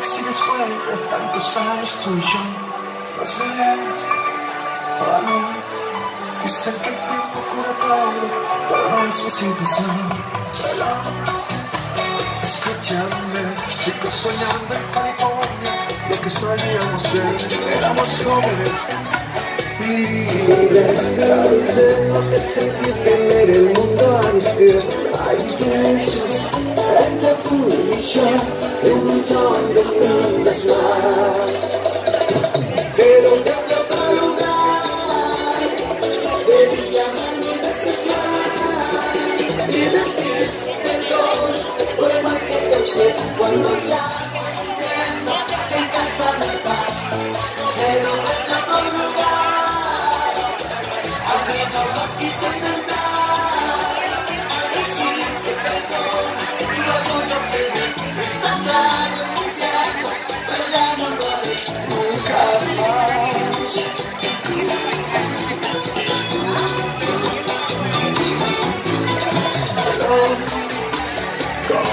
si después de tantos años tú y yo nos veremos? Oh, no. Dicen que el tiempo cura todo, pero no es mi situación. Pero, escúchame, sigo soñando en California, lo que solíamos ser, éramos jóvenes. Libres, de lo que sentí tener el mundo a mis pies. Hay diferencias entre tú y yo, un millón de millas más. Pero desde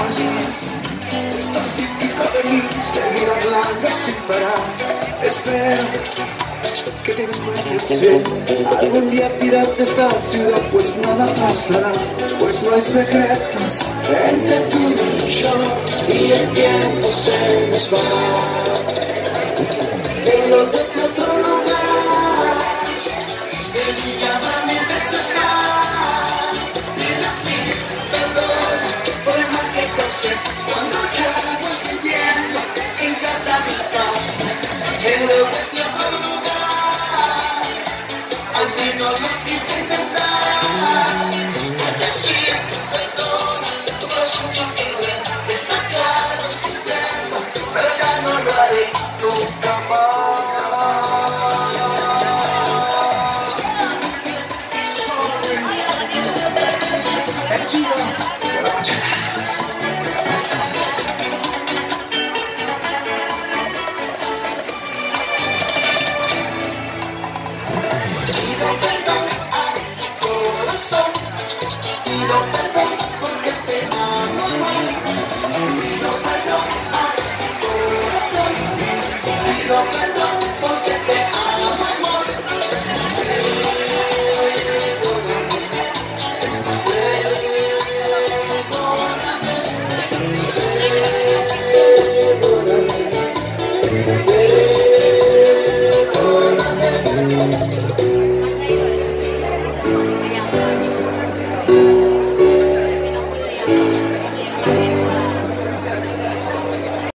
¿Cómo estás? Es tan típico de mí seguir hablando sin parar. Espero que te encuentres bien. Algún día tiras de esta ciudad, pues nada pasará. Pues no hay secretos entre tú y yo. Y el tiempo se nos va. Jackson. pido perdón.